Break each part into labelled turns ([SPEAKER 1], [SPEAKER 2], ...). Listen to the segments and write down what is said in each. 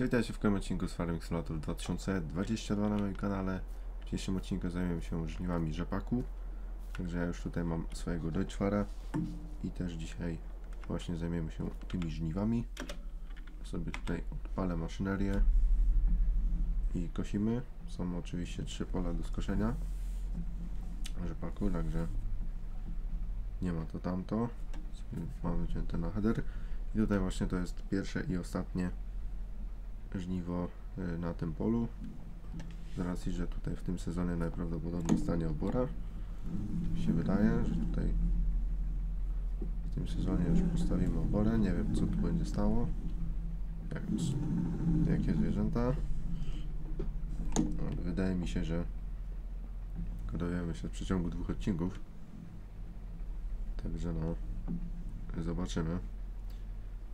[SPEAKER 1] Witajcie w kolejnym odcinku z Farming Simulator 2022 na moim kanale. W dzisiejszym odcinku zajmiemy się żniwami rzepaku. Także ja już tutaj mam swojego Deutschfara i też dzisiaj właśnie zajmiemy się tymi żniwami. Sobie tutaj odpalę maszynerię i kosimy. Są oczywiście trzy pola do skoszenia rzepaku, także nie ma to tamto. Mamy wzięte na header. I tutaj właśnie to jest pierwsze i ostatnie żniwo y, na tym polu. Z racji, że tutaj w tym sezonie najprawdopodobniej stanie obora. Się wydaje, że tutaj w tym sezonie już postawimy oborę. Nie wiem co tu będzie stało. Jak, jakie zwierzęta. Wydaje mi się, że dowiemy się w przeciągu dwóch odcinków. Także no, zobaczymy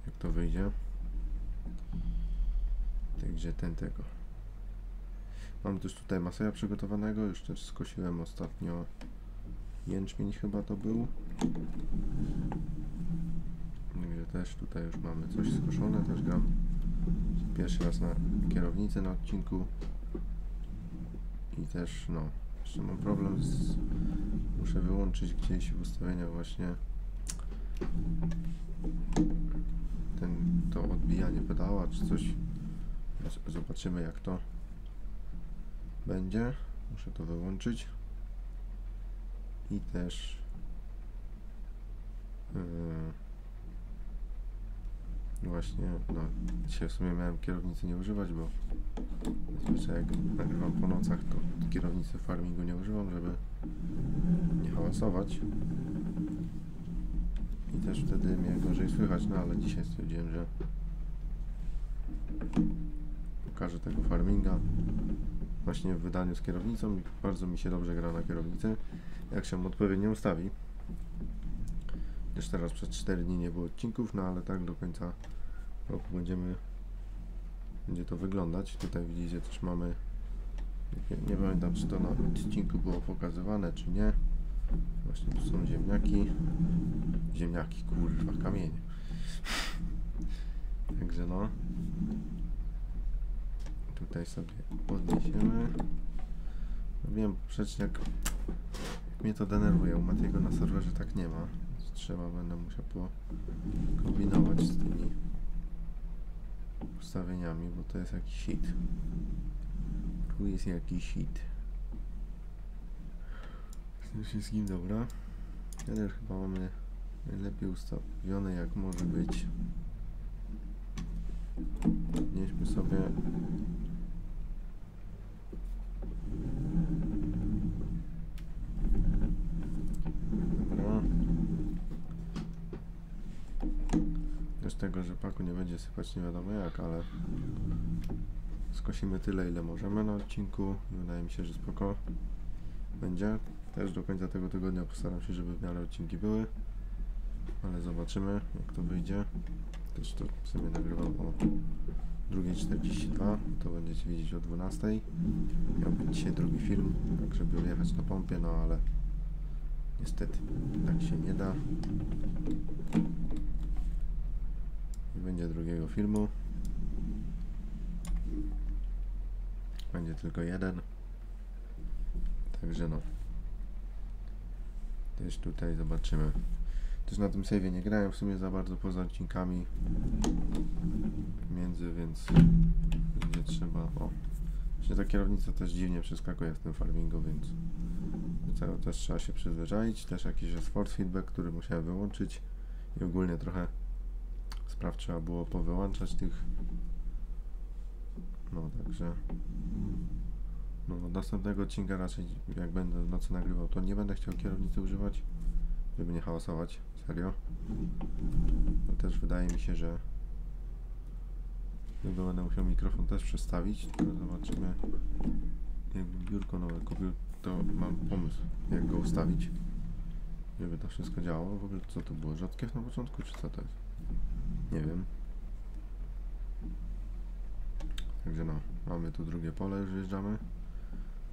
[SPEAKER 1] jak to wyjdzie. Także ten tego. Mam też tutaj maseja przygotowanego, już też skosiłem ostatnio jęczmień chyba to był. Także też tutaj już mamy coś skoszone, też gram pierwszy raz na kierownicy na odcinku. I też no, jeszcze mam problem z... Muszę wyłączyć gdzieś w ustawieniach właśnie ten, to odbijanie pedała czy coś. Zobaczymy jak to będzie. Muszę to wyłączyć. I też yy, właśnie, no dzisiaj w sumie miałem kierownicy nie używać, bo zazwyczaj jak nagrywam po nocach, to kierownicy w farmingu nie używam, żeby nie hałasować. I też wtedy mnie gorzej słychać, no ale dzisiaj stwierdziłem, że pokażę tego farminga właśnie w wydaniu z kierownicą bardzo mi się dobrze gra na kierownicy, jak się odpowiednio ustawi. Też teraz przez 4 dni nie było odcinków, no ale tak do końca roku będziemy będzie to wyglądać. Tutaj widzicie też mamy nie, nie pamiętam czy to na odcinku było pokazywane czy nie. Właśnie tu są ziemniaki. Ziemniaki, kurwa, kamienie. Także no. Tutaj sobie podniesiemy. No wiem, przeczniak mnie to denerwuje. U Matiego na serwerze tak nie ma. Trzeba będę musiał kombinować z tymi ustawieniami, bo to jest jakiś hit. Tu jest jakiś hit. Przede wszystkim dobra. Header chyba mamy najlepiej ustawiony jak może być. Podnieśmy sobie Dobra. Też tego rzepaku nie będzie sypać nie wiadomo jak, ale skosimy tyle ile możemy na odcinku. Wydaje mi się, że spoko będzie. Też do końca tego tygodnia postaram się, żeby w miarę odcinki były. Ale zobaczymy jak to wyjdzie. Też to sobie nagrywam o 2.42, to będziecie widzieć o 12.00. Miał być dzisiaj drugi film, tak żeby jechać na pompie, no ale niestety tak się nie da. Nie będzie drugiego filmu. Będzie tylko jeden. Także no. Też tutaj zobaczymy. Też na tym save'ie nie grałem w sumie za bardzo poza odcinkami między, więc będzie trzeba. O. Właśnie ta kierownica też dziwnie przeskakuje w tym farmingu, więc tego też trzeba się przyzwyczaić. Też jakiś jest force feedback, który musiałem wyłączyć i ogólnie trochę spraw trzeba było powyłączać tych. No także. No, następnego odcinka raczej jak będę w nocy nagrywał, to nie będę chciał kierownicy używać, żeby nie hałasować, serio. To też wydaje mi się, że chyba będę musiał mikrofon też przestawić, tylko zobaczymy. Jakbym biurko nowe kupił, to mam pomysł, jak go ustawić, żeby to wszystko działało. W ogóle co to było, rzadkiew na początku, czy co to jest? Nie wiem. Także no, mamy tu drugie pole, już wjeżdżamy.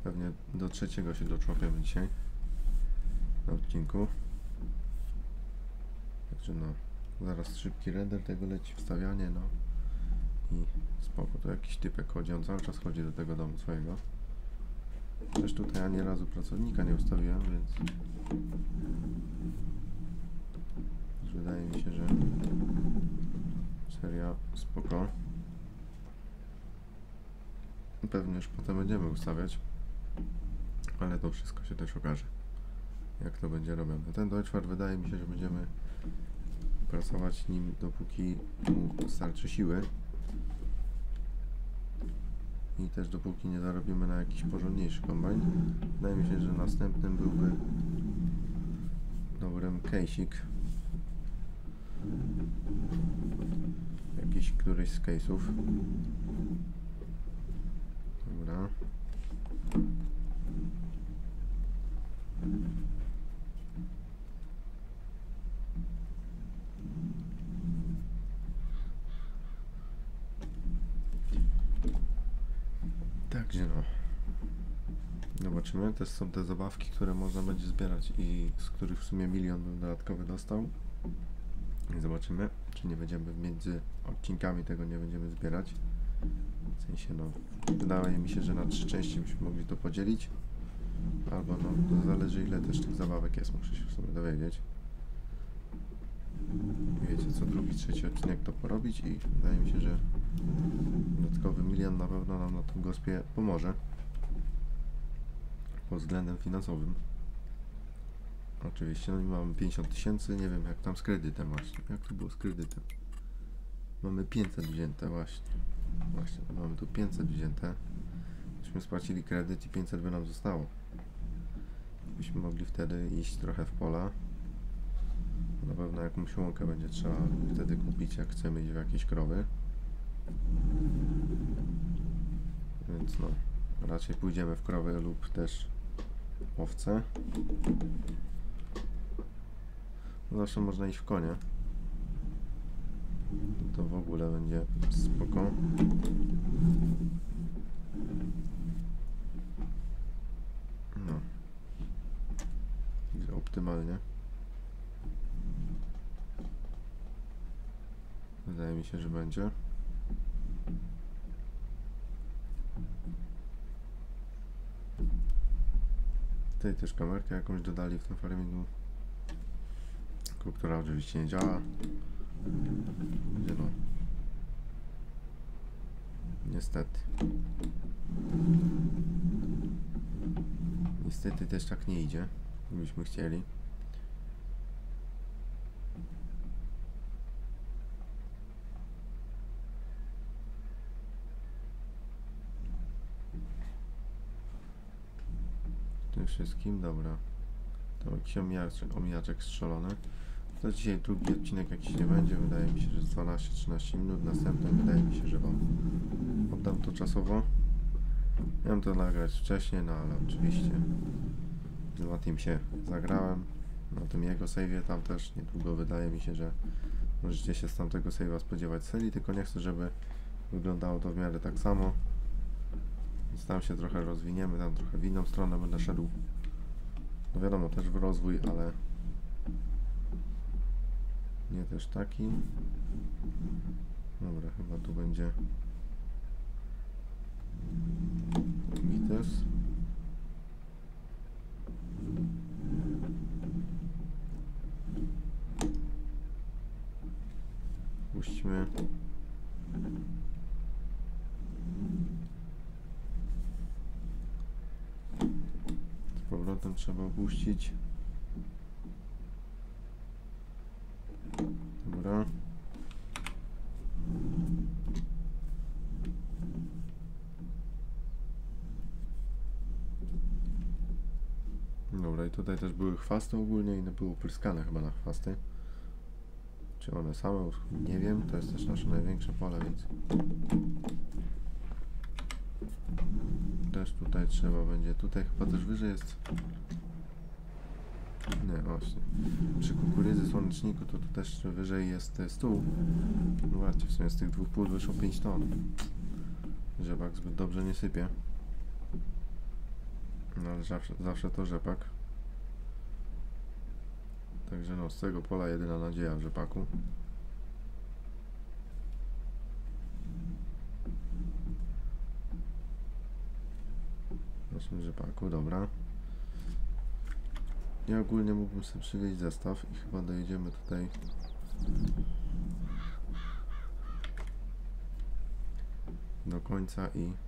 [SPEAKER 1] Pewnie do trzeciego się doczłapiemy dzisiaj na odcinku. Także no, zaraz szybki render tego leci, wstawianie, no. I spoko, to jakiś typek chodzi, on cały czas chodzi do tego domu swojego. Też tutaj ani razu pracownika nie ustawiłem, więc... wydaje mi się, że seria spoko. Pewnie już potem będziemy ustawiać, ale to wszystko się też okaże, jak to będzie robione. Ten Deutschfahrt wydaje mi się, że będziemy pracować nim dopóki mu starczy siły i też dopóki nie zarobimy na jakiś porządniejszy kombajn. Wydaje mi się, że następnym byłby dobrym case'ik. Jakiś któryś z case'ów. Dobra. Także no. Zobaczymy. Też są te zabawki, które można będzie zbierać i z których w sumie milion dodatkowy dostał. Zobaczymy, czy nie będziemy między odcinkami tego nie będziemy zbierać. W sensie no, wydaje mi się, że na trzy części byśmy mogli to podzielić. Albo no, to zależy ile też tych zabawek jest, muszę się w dowiedzieć. Wiecie, co drugi, trzeci odcinek to porobić i wydaje mi się, że dodatkowy milion na pewno nam na tym gospie pomoże pod względem finansowym. Oczywiście, no i mamy 50 tysięcy, nie wiem jak tam z kredytem właśnie, jak to było z kredytem. Mamy 500 wzięte właśnie, właśnie, mamy tu 500 wzięte. Myśmy spłacili kredyt i 500 by nam zostało. Byśmy mogli wtedy iść trochę w pola. Na pewno jakąś łąkę będzie trzeba wtedy kupić, jak chcemy iść w jakieś krowy. Więc no, raczej pójdziemy w krowy lub też owce. Zawsze można iść w konie. To w ogóle będzie spoko. No. Optymalnie. Wydaje mi się, że będzie. Tutaj też kamerkę jakąś dodali w tym farmingu, tylko która oczywiście nie działa. No? Niestety. Niestety też tak nie idzie, jakbyśmy chcieli. tym wszystkim, dobra. To jakiś omijaczek, omijaczek strzelony. To dzisiaj drugi odcinek jakiś nie będzie, wydaje mi się, że z 12-13 minut. Następny wydaje mi się, że wam oddam to czasowo. Miałem to nagrać wcześniej, no ale oczywiście z Matim się zagrałem. Na tym jego save'ie tam też niedługo wydaje mi się, że możecie się z tamtego save'a spodziewać serii, tylko nie chcę, żeby wyglądało to w miarę tak samo. Więc tam się trochę rozwiniemy, tam trochę w inną stronę będę szedł. No wiadomo, też w rozwój, ale nie też taki. Dobra, chyba tu będzie Gites. Puśćmy. Z powrotem trzeba opuścić. Dobra. Dobra, i tutaj też były chwasty ogólnie i były pryskane chyba na chwasty. Czy one same? Nie wiem, to jest też nasze największe pole, więc też tutaj trzeba będzie. Tutaj chyba też wyżej jest. Nie, właśnie. Przy kukurydzy słoneczniku to tu też wyżej jest e, stół. No zobaczcie, w sumie z tych dwóch pól wyszło 5 ton. Rzepak zbyt dobrze nie sypie. No ale zawsze, zawsze to rzepak. Także no, z tego pola jedyna nadzieja w rzepaku. W naszym rzepaku, dobra. Ja ogólnie mógłbym sobie przywieźć zestaw i chyba dojedziemy tutaj do końca i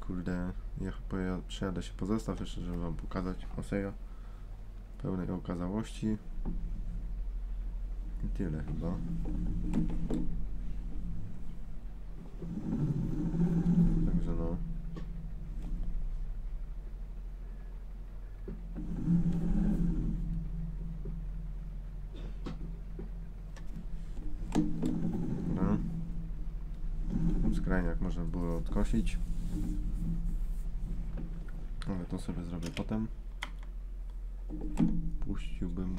[SPEAKER 1] kurde ja przejadę się po zestaw jeszcze żeby wam pokazać Maseja pełnej okazałości i tyle chyba także no Dobra. Skrajniak można było odkosić. Ale to sobie zrobię potem. Puściłbym,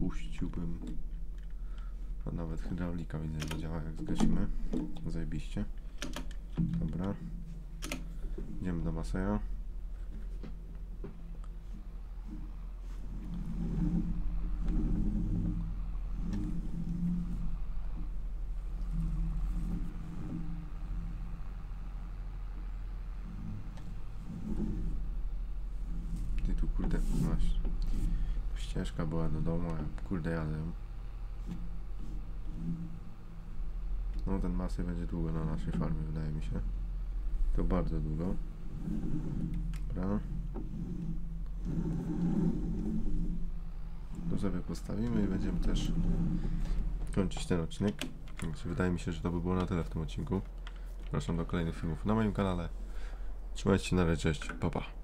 [SPEAKER 1] puściłbym. A nawet hydraulika widzę, że działa jak zgasimy. Zajebiście. Dobra. Idziemy do Maseja. Ty tu kurde. Ścieżka była do domu, kurde jadę. No ten masy będzie długo na naszej farmie wydaje mi się. To bardzo długo. Dobra. To sobie postawimy i będziemy też kończyć ten odcinek. Także wydaje mi się, że to by było na tyle w tym odcinku. Zapraszam do kolejnych filmów na moim kanale. Trzymajcie się na razie, cześć, pa pa.